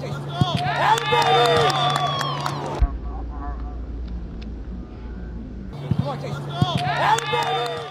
Help me!